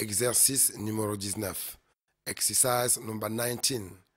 Exercice numéro 19. Exercise number 19.